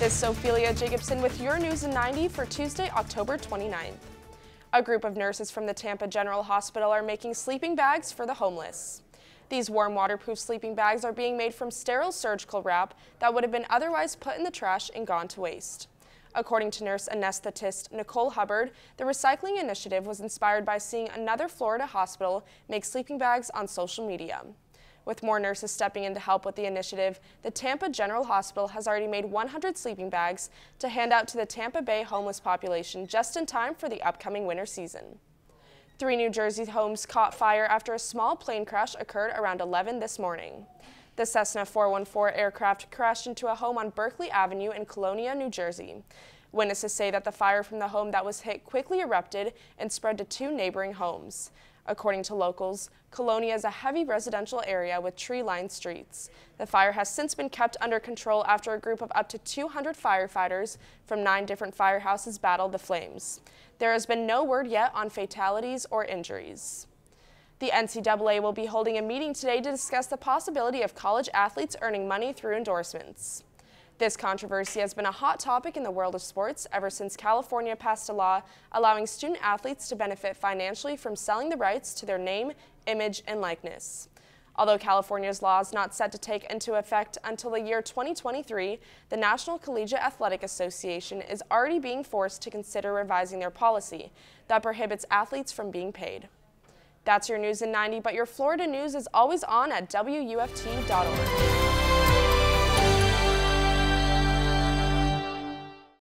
This is Ophelia Jacobson with your News in 90 for Tuesday, October 29th. A group of nurses from the Tampa General Hospital are making sleeping bags for the homeless. These warm waterproof sleeping bags are being made from sterile surgical wrap that would have been otherwise put in the trash and gone to waste. According to nurse anesthetist Nicole Hubbard, the recycling initiative was inspired by seeing another Florida hospital make sleeping bags on social media. With more nurses stepping in to help with the initiative, the Tampa General Hospital has already made 100 sleeping bags to hand out to the Tampa Bay homeless population just in time for the upcoming winter season. Three New Jersey homes caught fire after a small plane crash occurred around 11 this morning. The Cessna 414 aircraft crashed into a home on Berkeley Avenue in Colonia, New Jersey. Witnesses say that the fire from the home that was hit quickly erupted and spread to two neighboring homes. According to locals, Colonia is a heavy residential area with tree-lined streets. The fire has since been kept under control after a group of up to 200 firefighters from nine different firehouses battled the flames. There has been no word yet on fatalities or injuries. The NCAA will be holding a meeting today to discuss the possibility of college athletes earning money through endorsements. This controversy has been a hot topic in the world of sports ever since California passed a law allowing student athletes to benefit financially from selling the rights to their name, image, and likeness. Although California's law is not set to take into effect until the year 2023, the National Collegiate Athletic Association is already being forced to consider revising their policy that prohibits athletes from being paid. That's your news in 90, but your Florida news is always on at WUFT.org.